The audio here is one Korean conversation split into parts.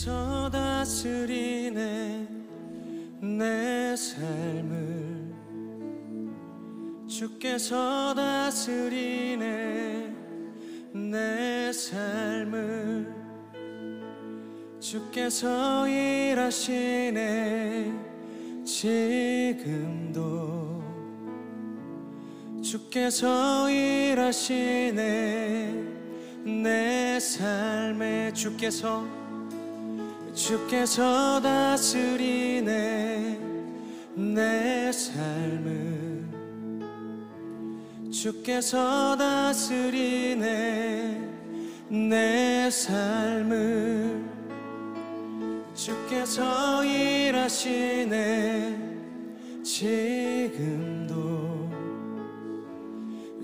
주께서 다스리네 내 삶을. 주께서 다스리네 내 삶을. 주께서 일하시네 지금도. 주께서 일하시네 내 삶에. 주께서 주께서 다스리네 내 삶을. 주께서 다스리네 내 삶을. 주께서 일하시네 지금도.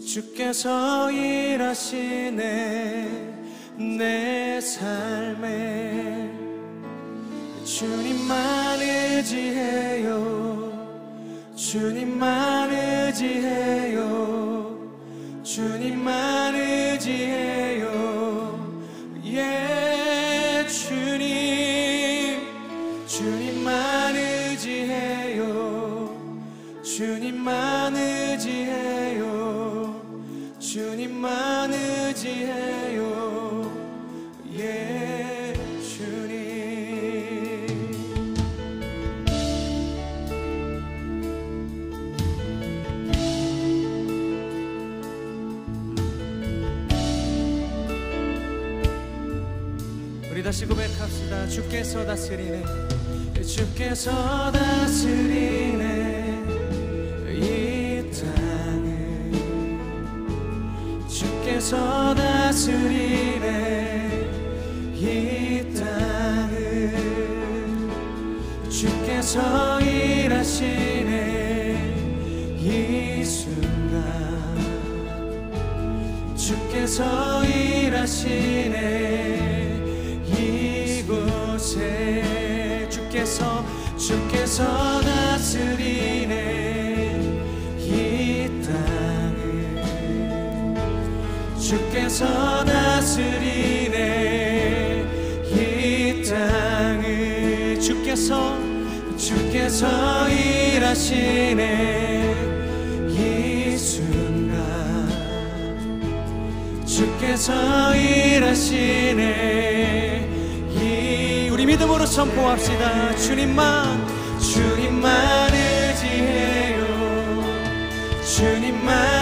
주께서 일하시네 내 삶에 주님만 의지해요. 주님만 의지해요. 주님만 의지해요 우리 다시 고백합시다. 주께서 다스리네. 주께서 다스리네. 이 땅을 주께서 다스리네. 이 땅을 주께서 일하시네. 이 순간. 주께서 일하시네 주께서 주께서 다스리네. 이 땅을 주께서 다스리네. 이 땅을 주께서 주께서 일하시네. 이 순간 주께서 일하시네 믿음으로 선포합시다. 주님만 주님만 의지해요 주님만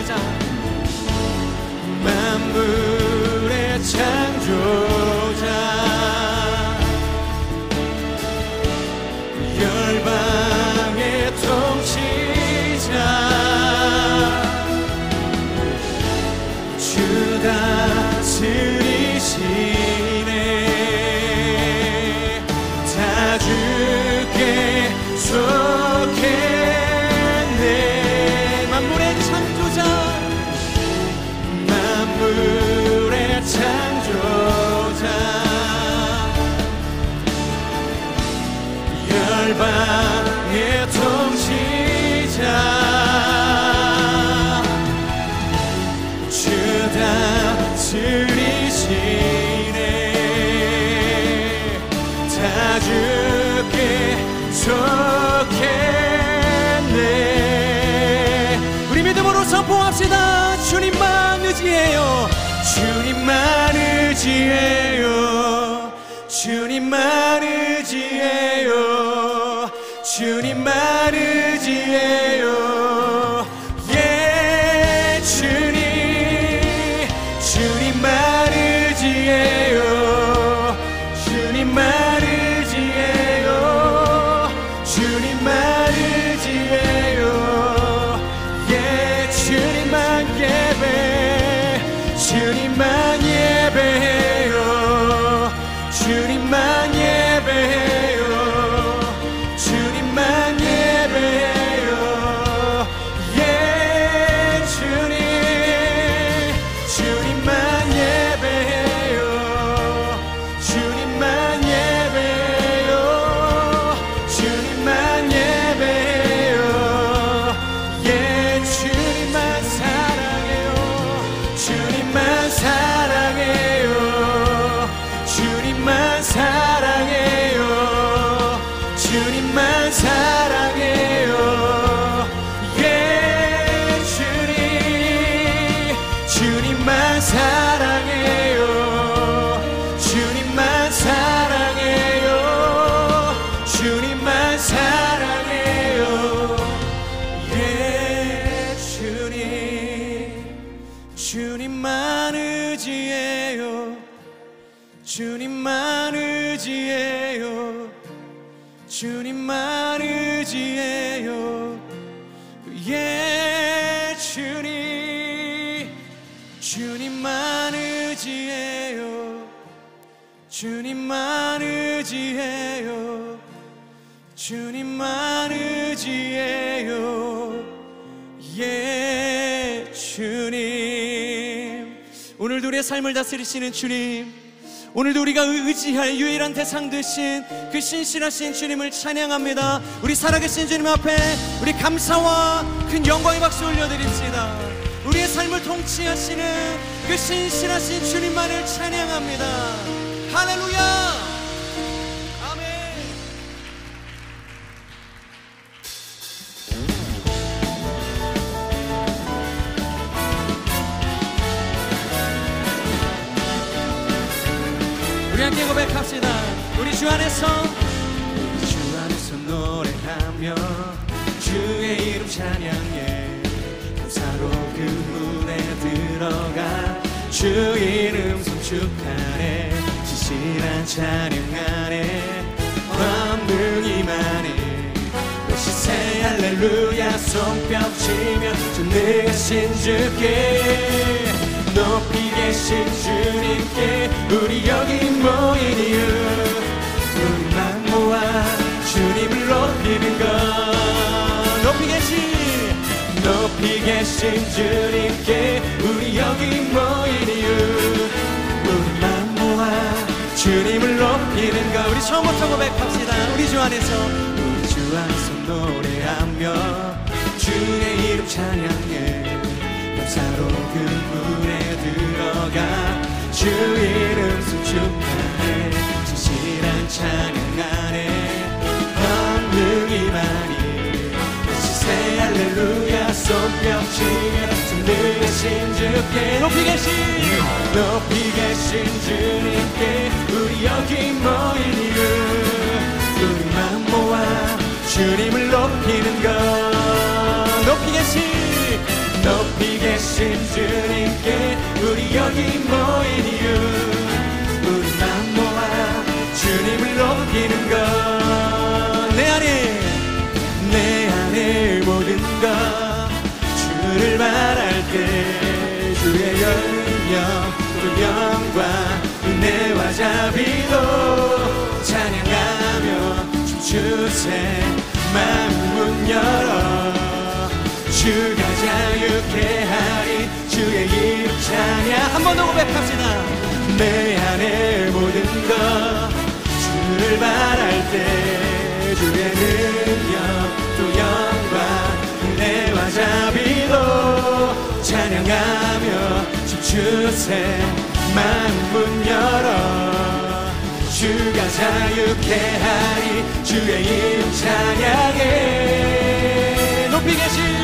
창조자. 만물의 창조 주님만 의지해요. 주님만 의지해요. 주님만 의지해요 주님 오늘도 우리의 삶을 다스리시는 주님 오늘도 우리가 의지할 유일한 대상 되신 그 신실하신 주님을 찬양합니다. 우리 살아계신 주님 앞에 우리 감사와 큰 영광의 박수 올려드립시다. 우리의 삶을 통치하시는 그 신실하신 주님만을 찬양합니다. 할렐루야 주 내가 신주께 높이 계신 주님께 우리 여기 모인 이유. 우리만 모아 주님을 높이는 것. 높이 계신 높이 계신 주님께 우리 여기 모인 이유. 우리만 모아 주님을 높이는 것. 우리 처음부터 고백합시다. 우리 주 안에서 우리 주 안에서 노래하며 주의 이름 찬양해. 감사로 그 문에 들어가 주 이름 송축하네. 진실한 찬양 안에 권능이 많이 시세 할렐루야. 손뼉치며 손드신 주께 높이 계신 높이 계신 주님께 우리 여기 모인 이유 우리만 모아 주님을 높이는 것 높이 계신 높이 계신 주님께 우리 여기 모인 이유. 우리만 모아 주님을 높이는 것. 내 안에 내 안에 모든 것. 주를 말할 때 주의 영영 또 영광 은혜와 자비도 찬양하며 춤추세. 마음 문 열어 주가 자유케 하리 주의 이름 찬양. 한 번 더 고백합시다. 내 안에 모든 것 주를 말할 때 주의 능력 또 영광 은혜와 자비도 찬양하며 춤추세 마음 문 열어. 주가 자유케 하리 주의 이름 찬양해 높이 계신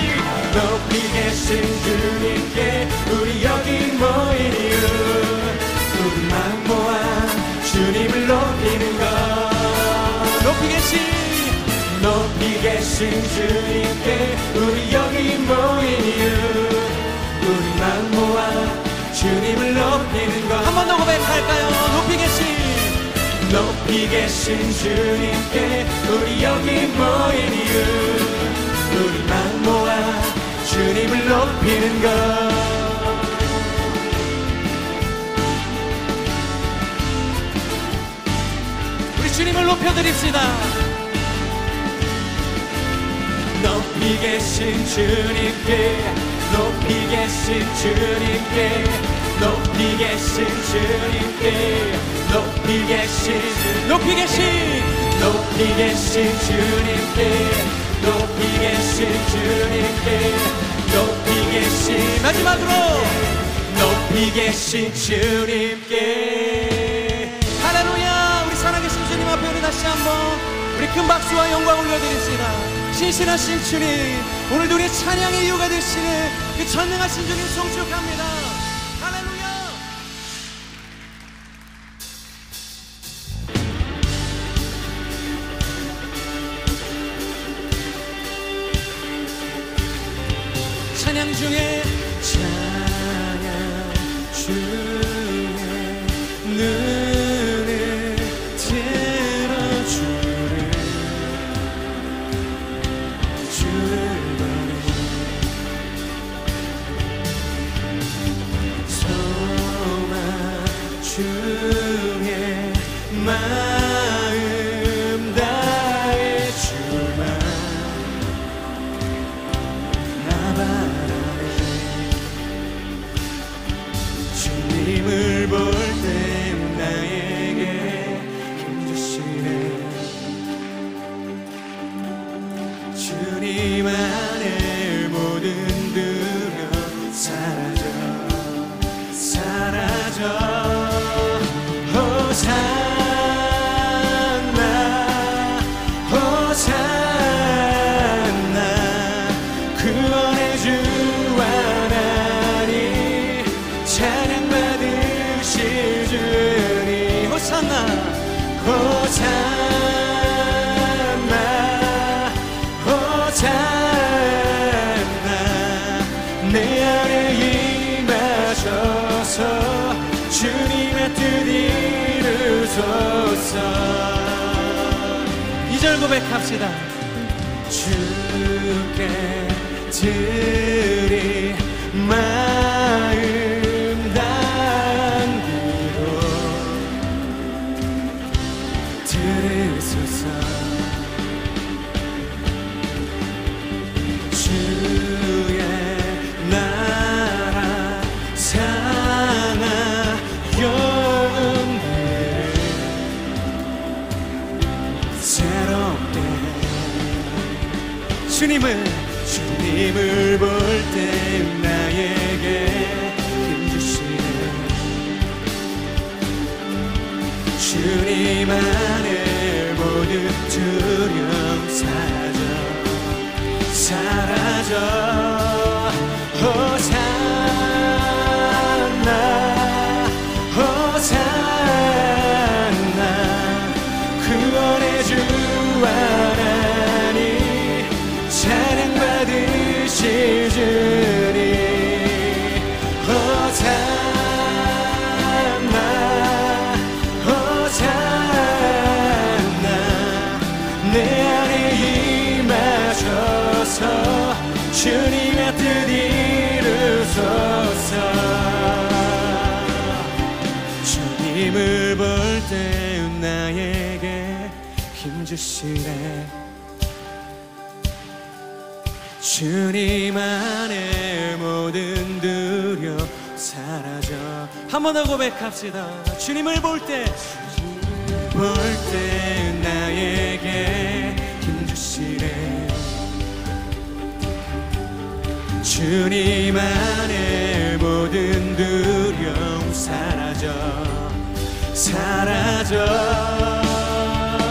높이 계신 주님께 우리 여기 모인 이유 우리 마음 모아 주님을 높이는 것. 높이 계신 높이 계신 주님께 우리 여기 모인 이유 우리 마음 모아 주님을 높이는 것. 한 번 더 고백할까요? 높이 계신 높이 계신 주님께 우리 여기 모인 이유 우리 마음 주님을 높이는 것. 우리 주님을 높여드립시다. 높이 계신 주님께 높이 계신 주님께 높이 계신 주님께 높이 계신 높이 계신 높이 계신 주님께 높이 계신 주님께 계신 마지막으로 높이 계신 주님께 할렐루야. 우리 살아계신 주님 앞에 우리 다시 한번 우리 큰 박수와 영광 올려드립시다. 신실하신 주님 오늘도 우리 찬양의 이유가 되시는 그 전능하신 주님 송축합니다 들으소서. 주의 나라 사나 영혼을 새롭게. 주님을 주님을 볼때나 주님 안에 모든 두려움 사라져 사라져 내 안에 임하셔서 주님의 뜻 이루소서 주님을 볼 때 나에게 힘주시네. 주님 안에 모든 두려움 사라져. 한 번 더 고백합시다. 주님을 볼때 볼때 나에게 힘 주시네. 주님 안에 모든 두려움 사라져 사라져.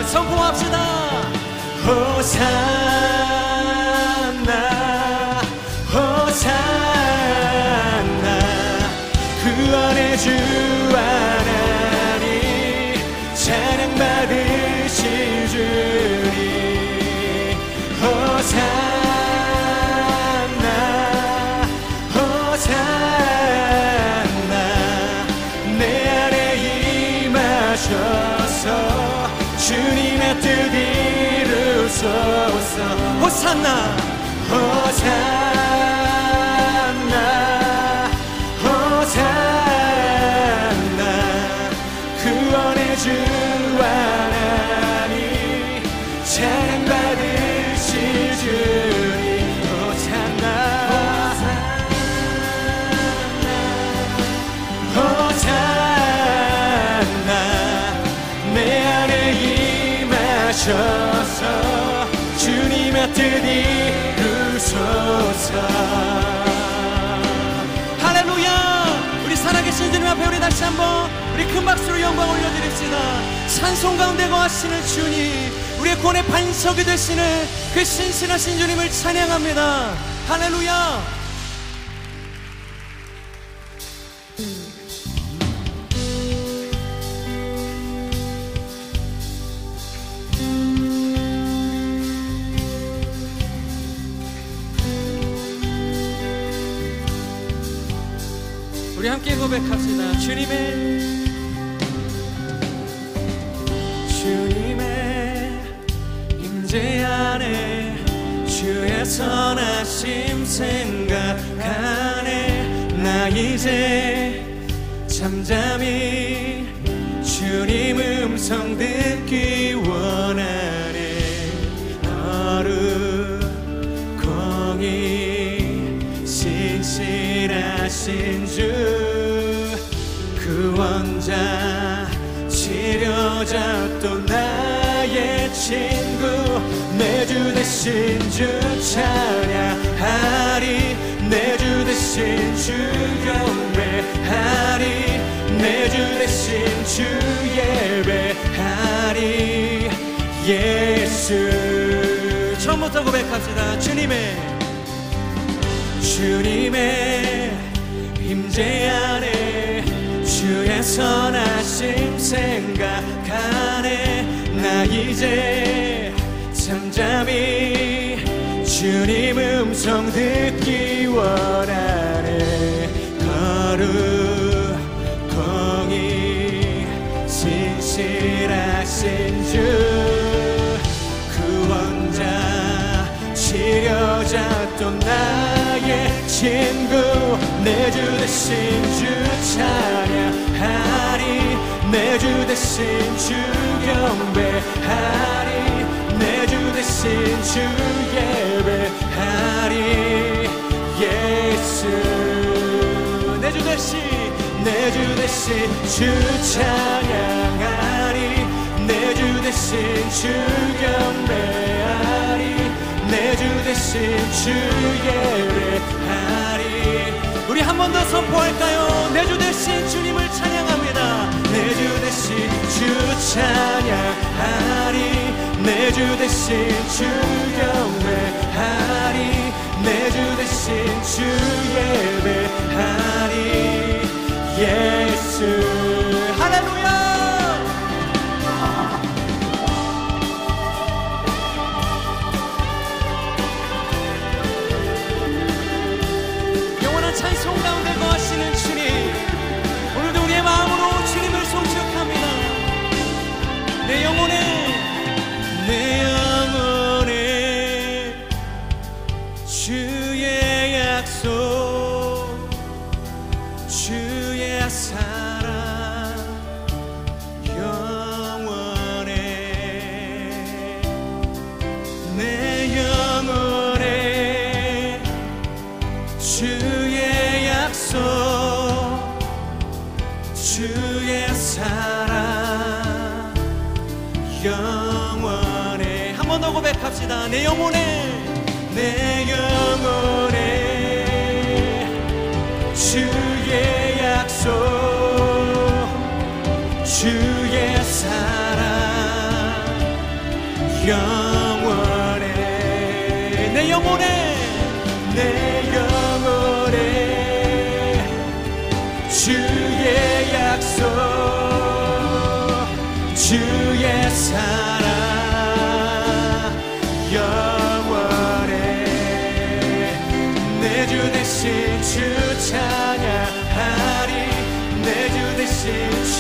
선포합시다. 호산 호산나 할렐루야! 우리 살아계신 주님 앞에 우리 다시 한번 우리 큰 박수로 영광 올려드립시다. 찬송 가운데 거하시는 주님 우리의 구원의 반석이 되시는 그 신실하신 주님을 찬양합니다. 할렐루야 고백합시다. 주님의 주님의 임재 안에 주의 선하심 생각하네. 나 이제 잠잠히 주님 음성 듣기 원하네. 거룩 공의 신실하신 주 또 나의 친구 내 주 대신 주 찬양하리 내 주 대신 주 경배하리 내 주 대신 주 예배하리. 예수. 처음부터 고백합시다. 주님의 주님의 임재 안에 주의 선하심 생각하네. 나 이제 잠잠히 주님 음성 듣기 원하네. 거룩 공의 신실하신 주 구원자 치료자 또 나의 친구 내 주 대신 주 찬양하리 내 주 대신 주 경배하리 내 주 대신 주 예배하리 예수. 내 주 대신 내 주 대신 주 찬양하리 내 주 대신 주 경배하리 내 주 대신 주 예배하리 한 번 더 선포할까요? 내 주 대신 주님을 찬양합니다. 내 주 대신 주 찬양하리. 내 주 대신 주 경배하리. 내 주 대신 주 예배하리. 예수 내 영혼에 내 영혼에 주의 내 영혼에 내 영혼에. 주의 약속 주의 사랑 영원해. 내 영혼에 내 영혼에. 주의 약속 주의 사랑 내 주 대신 주 찬양하리. 내 주 대신 주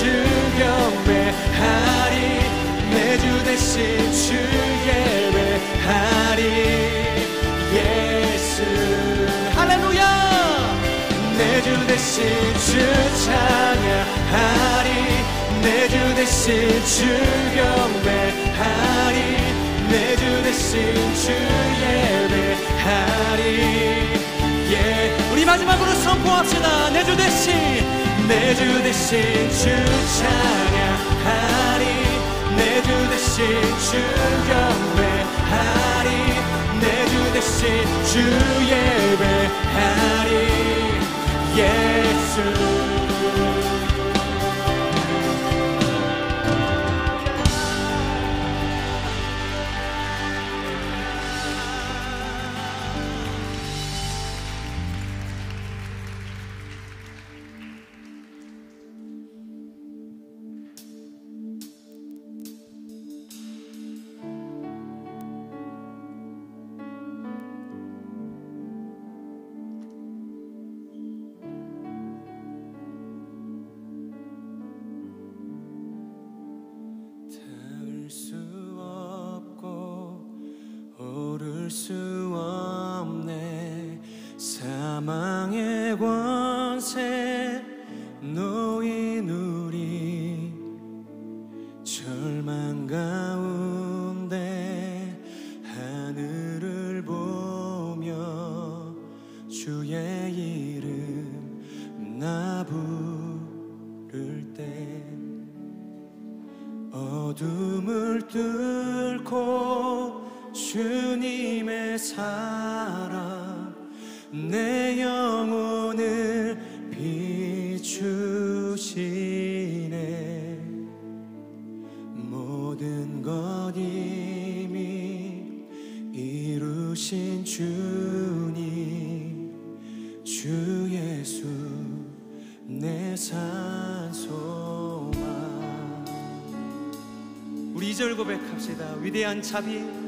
경배하리. 내 주 대신 주 예배하리. 예수. 할렐루야! 내 주 대신 주 찬양하리. 내 주 대신 주 경배하리. 내 주 대신 주 예배하리. 우리 마지막으로 선포합시다. 내 주 대신 내 주 대신 주 찬양하리. 내 주 대신 주 경배하리. 내 주 대신 주 예배하리. 예수 주시다 위대한 자비.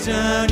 return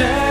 take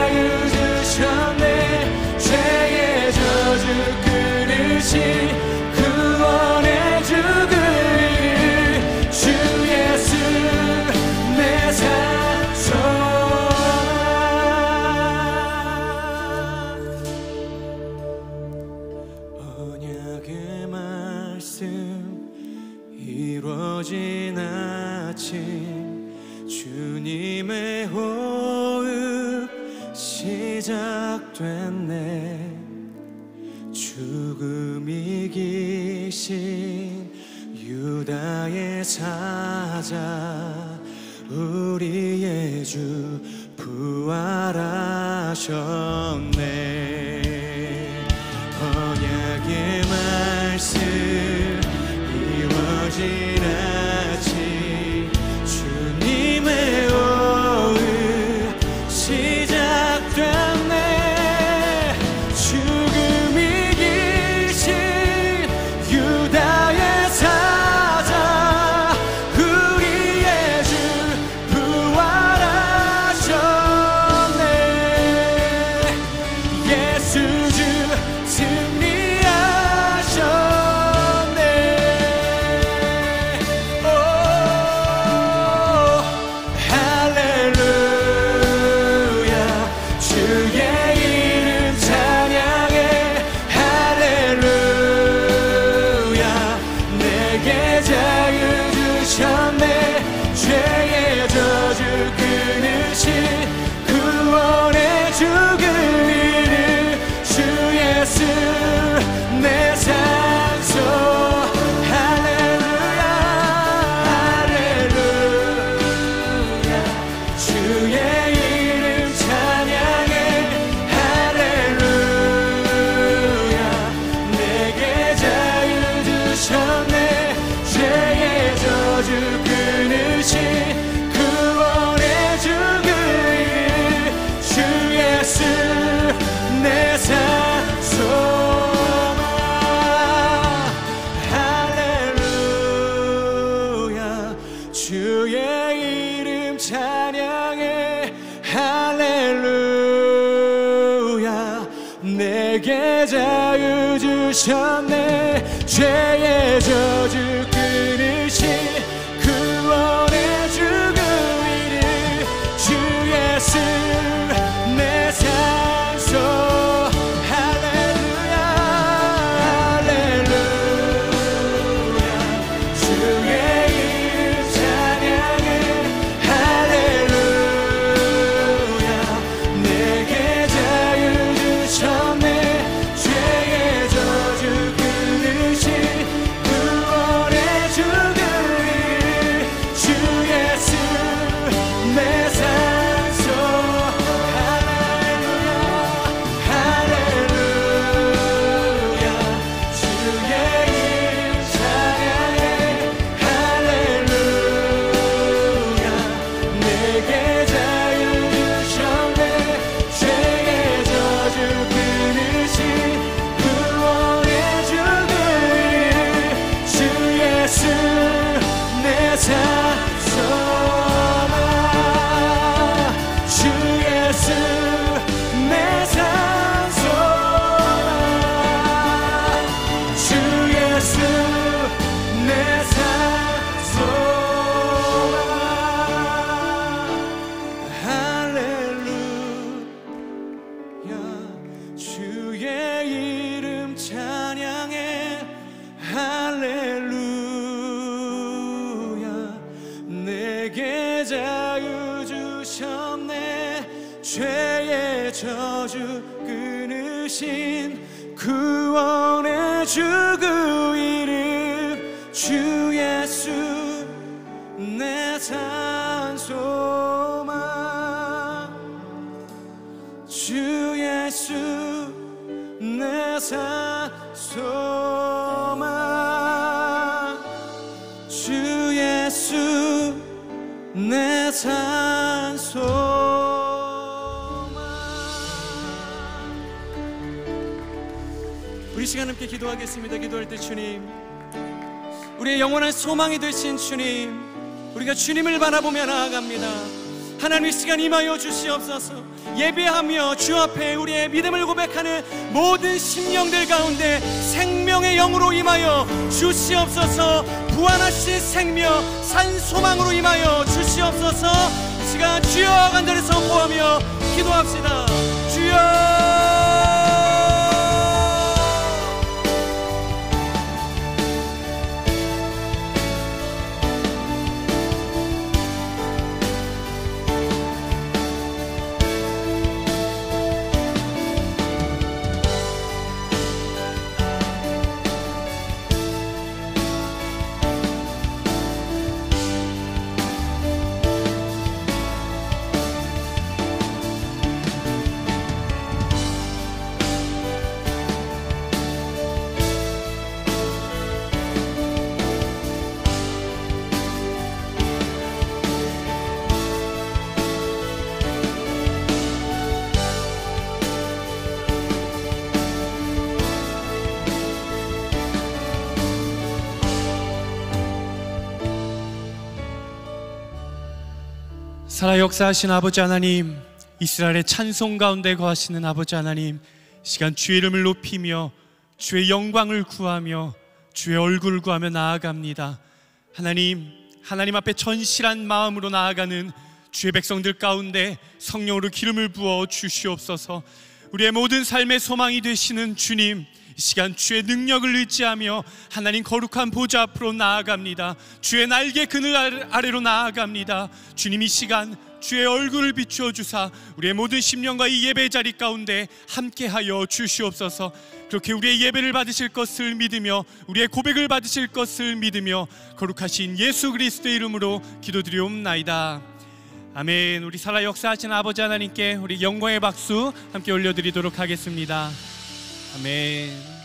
solution 할렐루야. 내게 자유 주셨네. 죄의 저주 끊으신 구원의 주그 이 함께 기도하겠습니다. 기도할 때 주님 우리의 영원한 소망이 되신 주님 우리가 주님을 바라보며 나아갑니다. 하나님 이 시간 임하여 주시옵소서. 예배하며 주 앞에 우리의 믿음을 고백하는 모든 심령들 가운데 생명의 영으로 임하여 주시옵소서. 부활하신 생명 산 소망으로 임하여 주시옵소서. 이 시간 주여 간절히 선포하며 기도합시다. 주여 살아 역사하신 아버지 하나님, 이스라엘의 찬송 가운데 거하시는 아버지 하나님, 시간 주의 이름을 높이며 주의 영광을 구하며 주의 얼굴을 구하며 나아갑니다. 하나님, 하나님 앞에 전실한 마음으로 나아가는 주의 백성들 가운데 성령으로 기름을 부어 주시옵소서. 우리의 모든 삶의 소망이 되시는 주님, 이 시간 주의 능력을 의지하며 하나님 거룩한 보좌 앞으로 나아갑니다. 주의 날개 그늘 아래- 아래로 나아갑니다. 주님 이 시간 주의 얼굴을 비추어 주사 우리의 모든 심령과 이 예배 자리 가운데 함께하여 주시옵소서. 그렇게 우리의 예배를 받으실 것을 믿으며 우리의 고백을 받으실 것을 믿으며 거룩하신 예수 그리스도의 이름으로 기도드리옵나이다. 아멘. 우리 살아 역사하신 아버지 하나님께 우리 영광의 박수 함께 올려드리도록 하겠습니다. 아멘.